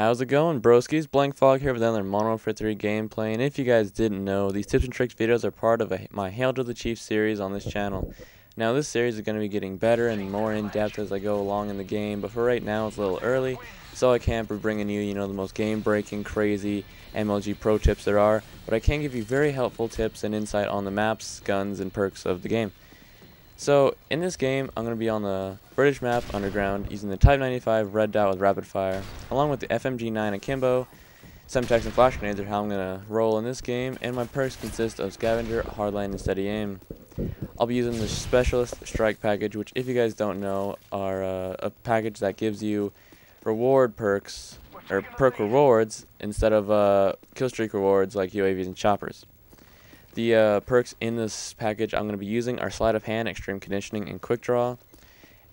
How's it going, broskies? Blankfog here with another Modern Warfare 3 gameplay, and if you guys didn't know, these tips and tricks videos are part of a, my Hail to the Chief series on this channel. Now, this series is going to be getting better and more in-depth as I go along in the game, but for right now, it's a little early, so I can't be bringing you, you know, the most game-breaking, crazy MLG pro tips there are, but I can give you very helpful tips and insight on the maps, guns, and perks of the game. So, in this game, I'm going to be on the British map, Underground, using the Type 95 Red Dot with Rapid Fire, along with the FMG-9 Akimbo, Semtex and Flash Grenades are how I'm going to roll in this game, and my perks consist of Scavenger, Hardline, and Steady Aim. I'll be using the Specialist Strike package, which if you guys don't know, are uh, a package that gives you reward perks, or perk rewards, instead of uh, killstreak rewards like UAVs and choppers. The uh, perks in this package I'm going to be using are Sleight of Hand, Extreme Conditioning, and Quick Draw.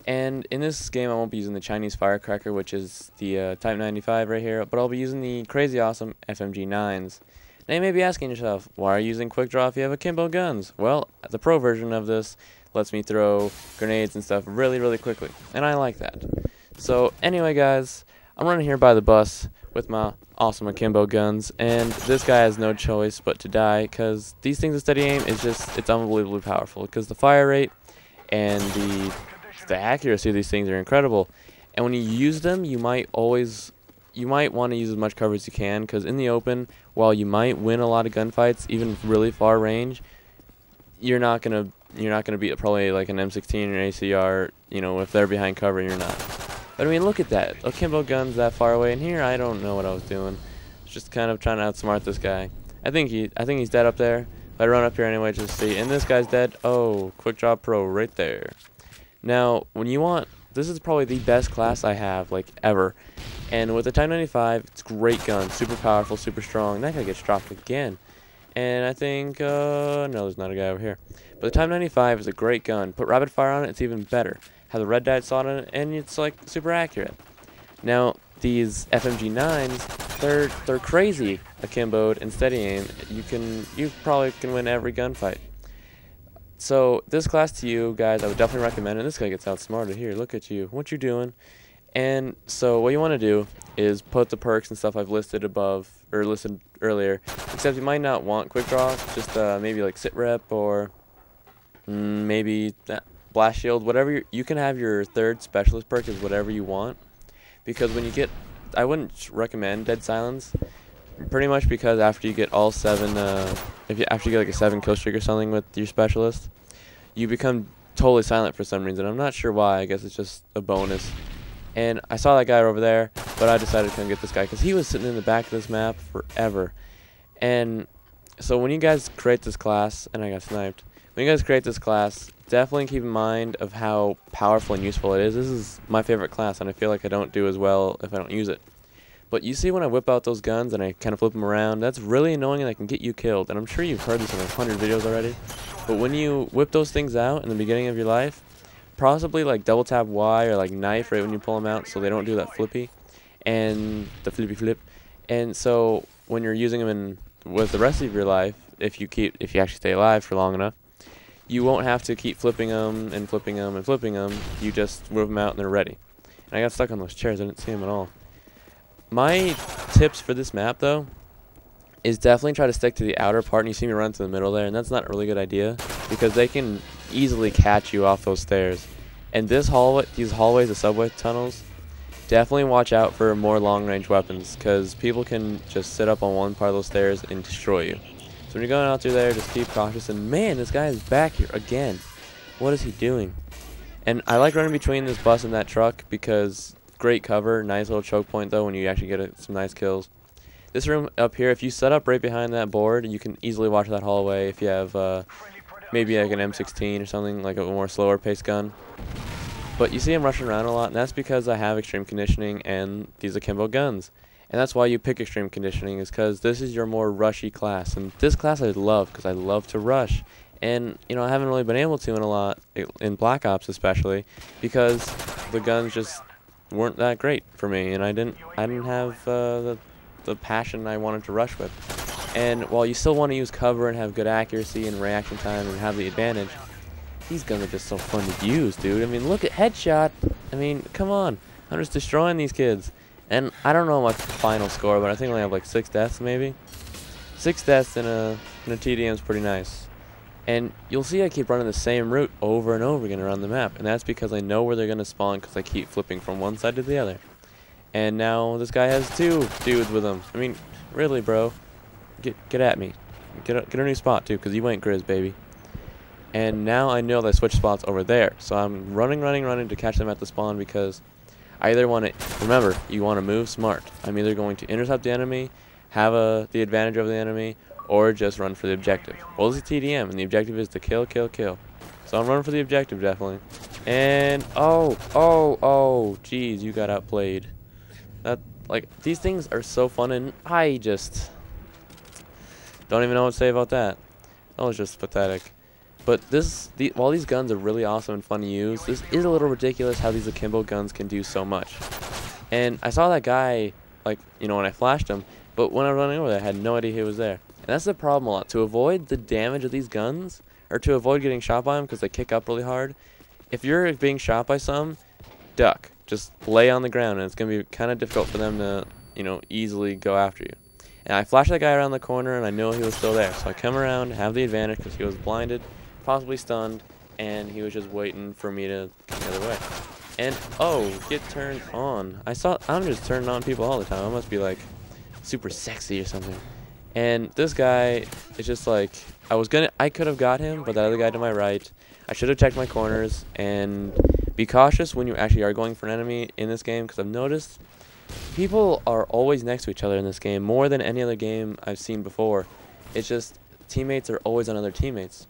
And in this game I won't be using the Chinese Firecracker, which is the uh, Type 95 right here, but I'll be using the crazy awesome FMG9s. Now you may be asking yourself, why are you using Quick Draw if you have akimbo guns? Well, the pro version of this lets me throw grenades and stuff really, really quickly, and I like that. So anyway guys, I'm running here by the bus with my awesome akimbo guns, and this guy has no choice but to die, because these things with steady aim is just, it's unbelievably powerful, because the fire rate and the, the accuracy of these things are incredible, and when you use them, you might always, you might want to use as much cover as you can, because in the open, while you might win a lot of gunfights, even really far range, you're not gonna, you're not gonna beat probably like an M16 or an ACR, you know, if they're behind cover you're not. But I mean, look at that. Akimbo gun's that far away, and here I don't know what I was doing. Just kind of trying to outsmart this guy. I think he, I think he's dead up there. But I run up here anyway just to see. And this guy's dead. Oh, quick draw pro right there. Now, when you want, this is probably the best class I have, like, ever. And with the Type 95, it's great gun. Super powerful, super strong. That guy gets dropped again. And I think, uh, no, there's not a guy over here. But the Type 95 is a great gun. Put rapid fire on it, it's even better have the red dot slot on it, and it's like super accurate. Now these FMG9s, they're they're crazy akimboed and steady aim. You can you probably can win every gunfight. So this class to you guys, I would definitely recommend. And this guy gets outsmarted here. Look at you. What you doing? And so what you want to do is put the perks and stuff I've listed above or listed earlier. Except you might not want quick draw. Just uh, maybe like sit rep or mm, maybe that blast shield, whatever you can have your third specialist perk is whatever you want, because when you get, I wouldn't recommend dead silence, pretty much because after you get all seven, uh, if you after you get like a seven kill streak or something with your specialist, you become totally silent for some reason. I'm not sure why. I guess it's just a bonus. And I saw that guy over there, but I decided to come get this guy because he was sitting in the back of this map forever. And so when you guys create this class, and I got sniped, when you guys create this class, definitely keep in mind of how powerful and useful it is. This is my favorite class, and I feel like I don't do as well if I don't use it. But you see when I whip out those guns and I kind of flip them around, that's really annoying and I can get you killed. And I'm sure you've heard this in a hundred videos already. But when you whip those things out in the beginning of your life, possibly like double tap Y or like knife right when you pull them out so they don't do that flippy and the flippy flip. And so when you're using them in with the rest of your life, if you keep if you actually stay alive for long enough, you won't have to keep flipping them and flipping them and flipping them. You just move them out and they're ready. And I got stuck on those chairs. I didn't see them at all. My tips for this map, though, is definitely try to stick to the outer part. And you see me run to the middle there, and that's not a really good idea because they can easily catch you off those stairs. And this hallway, these hallways, the subway tunnels, definitely watch out for more long-range weapons because people can just sit up on one part of those stairs and destroy you. When you're going out through there, just keep cautious. And man, this guy is back here again. What is he doing? And I like running between this bus and that truck because great cover, nice little choke point though when you actually get a, some nice kills. This room up here, if you set up right behind that board, you can easily watch that hallway if you have uh, maybe like an M16 or something, like a more slower paced gun. But you see him rushing around a lot, and that's because I have extreme conditioning and these akimbo guns. And that's why you pick extreme conditioning is because this is your more rushy class. And this class I love because I love to rush. And, you know, I haven't really been able to in a lot, in Black Ops especially, because the guns just weren't that great for me. And I didn't, I didn't have uh, the, the passion I wanted to rush with. And while you still want to use cover and have good accuracy and reaction time and have the advantage, these guns are just so fun to use, dude. I mean, look at Headshot. I mean, come on. I'm just destroying these kids. And I don't know my final score, but I think I only have like six deaths maybe. Six deaths in a in a TDM is pretty nice. And you'll see I keep running the same route over and over again around the map, and that's because I know where they're gonna spawn because I keep flipping from one side to the other. And now this guy has two dudes with him. I mean, really, bro, get get at me, get a, get a new spot too, cause you went Grizz, baby. And now I know they switch spots over there, so I'm running, running, running to catch them at the spawn because I either want to, remember, you want to move smart. I'm either going to intercept the enemy, have a, the advantage over the enemy, or just run for the objective. Well, it's a TDM, and the objective is to kill, kill, kill. So I'm running for the objective, definitely. And, oh, oh, oh, jeez, you got outplayed. That, like, these things are so fun, and I just don't even know what to say about that. That was just pathetic. But this, the, while these guns are really awesome and fun to use, this is a little ridiculous how these akimbo guns can do so much. And I saw that guy, like, you know, when I flashed him, but when I was running over there, I had no idea he was there. And that's the problem a lot. To avoid the damage of these guns, or to avoid getting shot by them because they kick up really hard, if you're being shot by some, duck. Just lay on the ground, and it's going to be kind of difficult for them to, you know, easily go after you. And I flashed that guy around the corner, and I know he was still there. So I come around, have the advantage because he was blinded, possibly stunned, and he was just waiting for me to come the other way. And, oh, get turned on. I saw, I'm just turning on people all the time. I must be, like, super sexy or something. And this guy is just like, I was gonna, I could have got him, but that other guy to my right, I should have checked my corners, and be cautious when you actually are going for an enemy in this game, because I've noticed people are always next to each other in this game, more than any other game I've seen before. It's just, teammates are always on other teammates.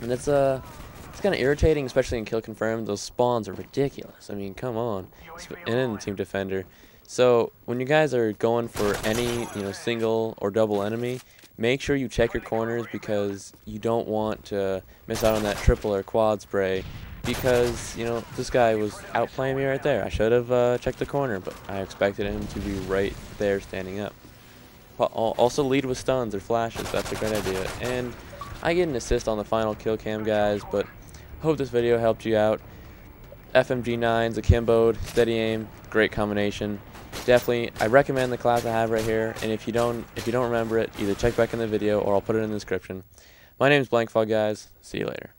And it's uh, it's kind of irritating, especially in kill confirmed. Those spawns are ridiculous. I mean, come on, and in team defender. So when you guys are going for any you know single or double enemy, make sure you check your corners because you don't want to miss out on that triple or quad spray. Because you know this guy was outplaying me right there. I should have uh, checked the corner, but I expected him to be right there standing up. Also lead with stuns or flashes. That's a great idea. And I get an assist on the final kill cam, guys, but hope this video helped you out. FMG9's akimbo, steady aim, great combination. Definitely, I recommend the class I have right here, and if you don't if you don't remember it, either check back in the video or I'll put it in the description. My name is Blank Blankfog, guys. See you later.